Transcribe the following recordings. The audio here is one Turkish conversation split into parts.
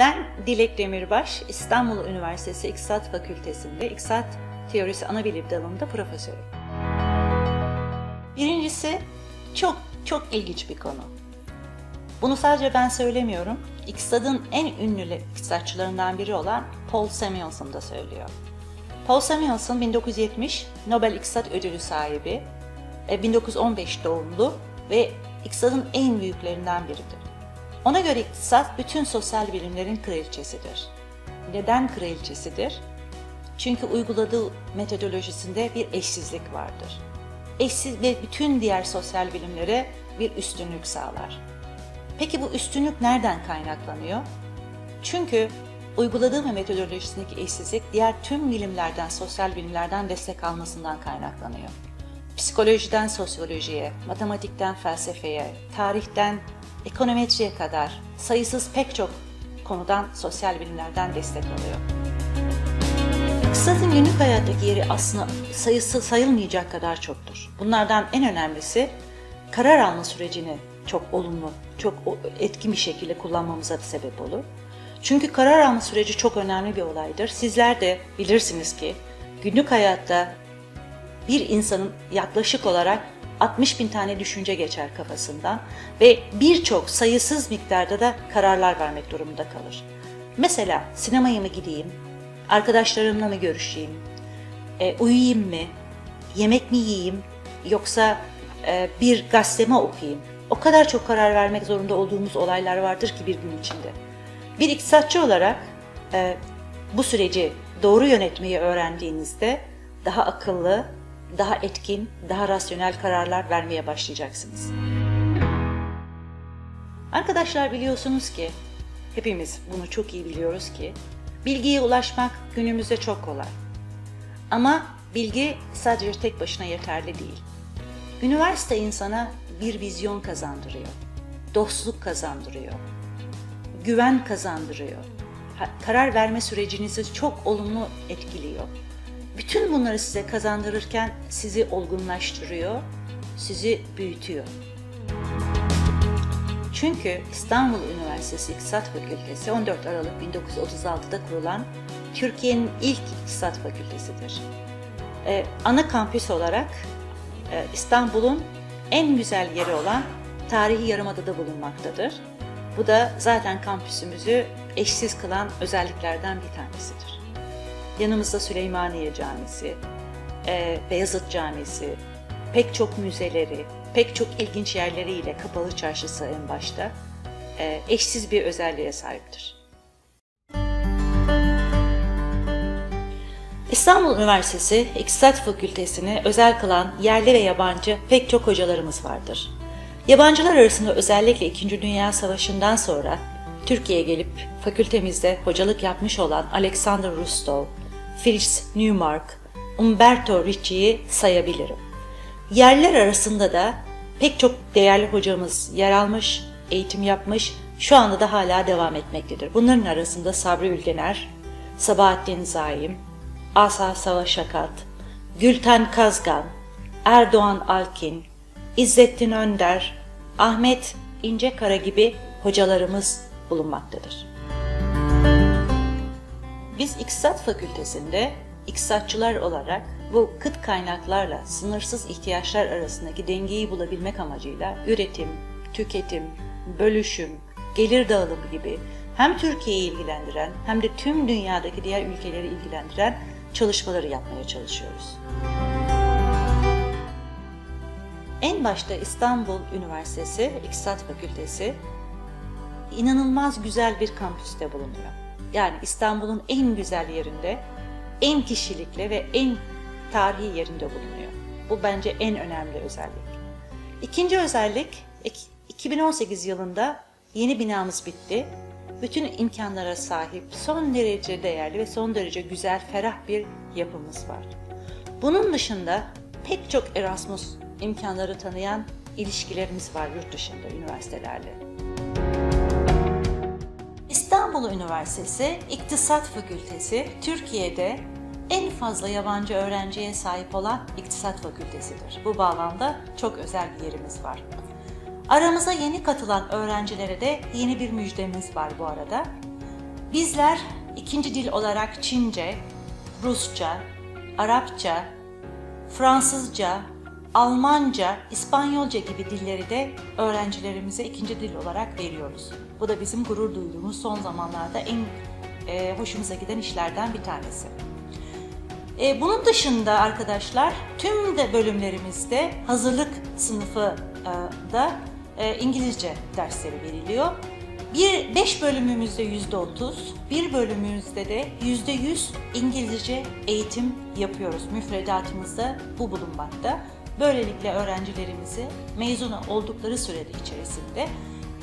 Ben Dilek Demirbaş, İstanbul Üniversitesi İktisat Fakültesi'nde İktisat Teorisi Anabilim dalında profesörüm. Birincisi çok çok ilginç bir konu. Bunu sadece ben söylemiyorum. İktisadın en ünlü iktisatçılarından biri olan Paul Samuelson da söylüyor. Paul Samuelson 1970 Nobel İktisat Ödülü sahibi, 1915 e, doğumlu ve iktisadın en büyüklerinden biridir. Ona göre iktisat bütün sosyal bilimlerin kraliçesidir. Neden kraliçesidir? Çünkü uyguladığı metodolojisinde bir eşsizlik vardır. Eşsiz ve bütün diğer sosyal bilimlere bir üstünlük sağlar. Peki bu üstünlük nereden kaynaklanıyor? Çünkü uyguladığı ve metodolojisindeki eşsizlik diğer tüm bilimlerden, sosyal bilimlerden destek almasından kaynaklanıyor. Psikolojiden sosyolojiye, matematikten felsefeye, tarihten ekonometriye kadar sayısız pek çok konudan sosyal bilimlerden destek alıyor. İktisadın günlük hayattaki yeri aslında sayısı sayılmayacak kadar çoktur. Bunlardan en önemlisi karar alma sürecini çok olumlu, çok etkin bir şekilde kullanmamıza da sebep olur. Çünkü karar alma süreci çok önemli bir olaydır. Sizler de bilirsiniz ki günlük hayatta bir insanın yaklaşık olarak 60 bin tane düşünce geçer kafasından ve birçok sayısız miktarda da kararlar vermek durumunda kalır. Mesela sinemaya mı gideyim, arkadaşlarımla mı görüşeyim, e, uyuyayım mı, yemek mi yiyeyim yoksa e, bir gazete okuyayım? O kadar çok karar vermek zorunda olduğumuz olaylar vardır ki bir gün içinde. Bir iktisatçı olarak e, bu süreci doğru yönetmeyi öğrendiğinizde daha akıllı, daha etkin, daha rasyonel kararlar vermeye başlayacaksınız. Arkadaşlar biliyorsunuz ki, hepimiz bunu çok iyi biliyoruz ki, bilgiye ulaşmak günümüzde çok kolay. Ama bilgi sadece tek başına yeterli değil. Üniversite insana bir vizyon kazandırıyor, dostluk kazandırıyor, güven kazandırıyor, karar verme sürecinizi çok olumlu etkiliyor. Bütün bunları size kazandırırken sizi olgunlaştırıyor, sizi büyütüyor. Çünkü İstanbul Üniversitesi İktisat Fakültesi 14 Aralık 1936'da kurulan Türkiye'nin ilk iktisat fakültesidir. Ee, ana kampüs olarak e, İstanbul'un en güzel yeri olan Tarihi Yarımada'da bulunmaktadır. Bu da zaten kampüsümüzü eşsiz kılan özelliklerden bir tanesidir. Yanımızda Süleymaniye Camisi, e, Beyazıt Camisi, pek çok müzeleri, pek çok ilginç yerleriyle Kapalı Çarşısı en başta e, eşsiz bir özelliğe sahiptir. İstanbul Üniversitesi İktisat Fakültesini özel kılan yerli ve yabancı pek çok hocalarımız vardır. Yabancılar arasında özellikle 2. Dünya Savaşı'ndan sonra Türkiye'ye gelip fakültemizde hocalık yapmış olan Alexander Rustov, Fritz Newmark, Umberto Ricci'yi sayabilirim. Yerler arasında da pek çok değerli hocamız yer almış, eğitim yapmış, şu anda da hala devam etmektedir. Bunların arasında Sabri Ülgener, Sabahattin Zaim, Asa Savaş Akat, Gülten Kazgan, Erdoğan Alkin, İzzettin Önder, Ahmet İncekara gibi hocalarımız bulunmaktadır. Biz İktisat Fakültesinde iktisatçılar olarak bu kıt kaynaklarla sınırsız ihtiyaçlar arasındaki dengeyi bulabilmek amacıyla üretim, tüketim, bölüşüm, gelir dağılımı gibi hem Türkiye'yi ilgilendiren hem de tüm dünyadaki diğer ülkeleri ilgilendiren çalışmaları yapmaya çalışıyoruz. En başta İstanbul Üniversitesi İktisat Fakültesi inanılmaz güzel bir kampüste bulunuyor. Yani İstanbul'un en güzel yerinde, en kişilikli ve en tarihi yerinde bulunuyor. Bu bence en önemli özellik. İkinci özellik 2018 yılında yeni binamız bitti. Bütün imkanlara sahip, son derece değerli ve son derece güzel, ferah bir yapımız var. Bunun dışında pek çok Erasmus imkanları tanıyan ilişkilerimiz var yurt dışında üniversitelerle. İstanbul Üniversitesi İktisat Fakültesi Türkiye'de en fazla yabancı öğrenciye sahip olan iktisat fakültesidir. Bu bağlamda çok özel bir yerimiz var. Aramıza yeni katılan öğrencilere de yeni bir müjdemiz var bu arada. Bizler ikinci dil olarak Çince, Rusça, Arapça, Fransızca, Almanca, İspanyolca gibi dilleri de öğrencilerimize ikinci dil olarak veriyoruz. Bu da bizim gurur duyduğumuz son zamanlarda en e, hoşumuza giden işlerden bir tanesi. E, bunun dışında arkadaşlar tüm de bölümlerimizde hazırlık sınıfı e, da e, İngilizce dersleri veriliyor. Bir beş bölümümüzde yüzde otuz, bir bölümümüzde de yüzde yüz İngilizce eğitim yapıyoruz. Müfredatımızda bu bulunmakta. Böylelikle öğrencilerimizi mezun oldukları sürede içerisinde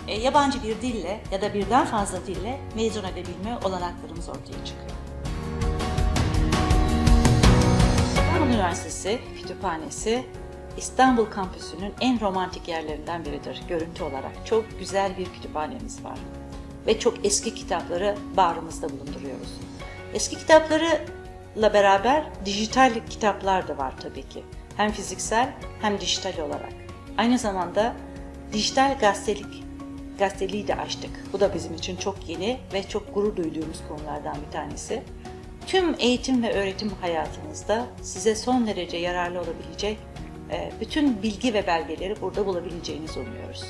e, yabancı bir dille ya da birden fazla dille mezun edebilme olanaklarımız ortaya çıkıyor. İstanbul Üniversitesi Kütüphanesi İstanbul kampüsünün en romantik yerlerinden biridir görüntü olarak. Çok güzel bir kütüphanemiz var ve çok eski kitapları bağrımızda bulunduruyoruz. Eski kitaplarla beraber dijital kitaplar da var tabii ki. Hem fiziksel hem dijital olarak. Aynı zamanda dijital gazetelik gazeteliği de açtık. Bu da bizim için çok yeni ve çok gurur duyduğumuz konulardan bir tanesi. Tüm eğitim ve öğretim hayatınızda size son derece yararlı olabilecek e, bütün bilgi ve belgeleri burada bulabileceğinizi umuyoruz.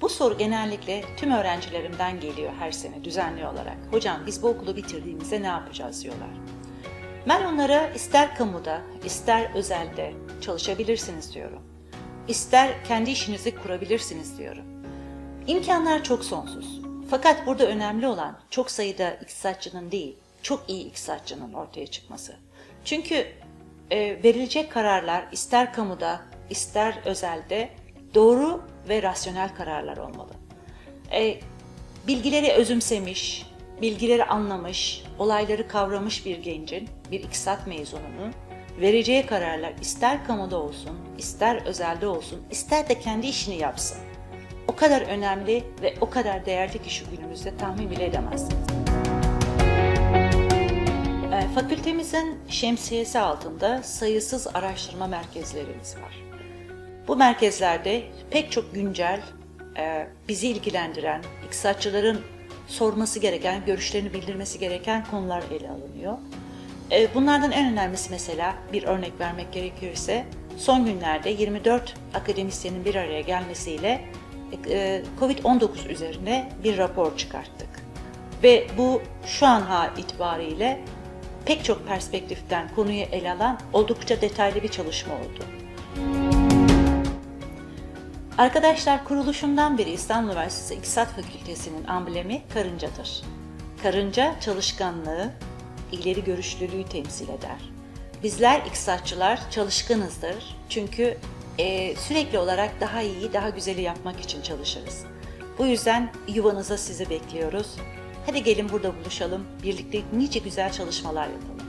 Bu soru genellikle tüm öğrencilerimden geliyor her sene düzenli olarak. Hocam biz bu okulu bitirdiğimizde ne yapacağız diyorlar. Ben onlara ister kamuda, ister özelde çalışabilirsiniz diyorum. İster kendi işinizi kurabilirsiniz diyorum. İmkanlar çok sonsuz. Fakat burada önemli olan çok sayıda iktisatçının değil, çok iyi iktisatçının ortaya çıkması. Çünkü e, verilecek kararlar ister kamuda, ister özelde doğru ve rasyonel kararlar olmalı. E, bilgileri özümsemiş, bilgileri anlamış, olayları kavramış bir gencin, bir iktisat mezununun vereceği kararlar ister kamuda olsun, ister özelde olsun, ister de kendi işini yapsın. O kadar önemli ve o kadar değerli ki şu günümüzde tahmin bile edemezsiniz. E, fakültemizin şemsiyesi altında sayısız araştırma merkezlerimiz var. Bu merkezlerde pek çok güncel, e, bizi ilgilendiren, iktisatçıların sorması gereken, görüşlerini bildirmesi gereken konular ele alınıyor. E, bunlardan en önemlisi mesela bir örnek vermek gerekirse son günlerde 24 akademisyenin bir araya gelmesiyle COVID-19 üzerine bir rapor çıkarttık. Ve bu şu an itibariyle pek çok perspektiften konuyu ele alan oldukça detaylı bir çalışma oldu. Arkadaşlar kuruluşundan beri İstanbul Üniversitesi İktisat Fakültesi'nin amblemi karıncadır. Karınca çalışkanlığı, ileri görüşlülüğü temsil eder. Bizler iktisatçılar çalışkanızdır çünkü e, sürekli olarak daha iyi, daha güzeli yapmak için çalışırız. Bu yüzden yuvanıza sizi bekliyoruz. Hadi gelin burada buluşalım, birlikte nice güzel çalışmalar yapalım.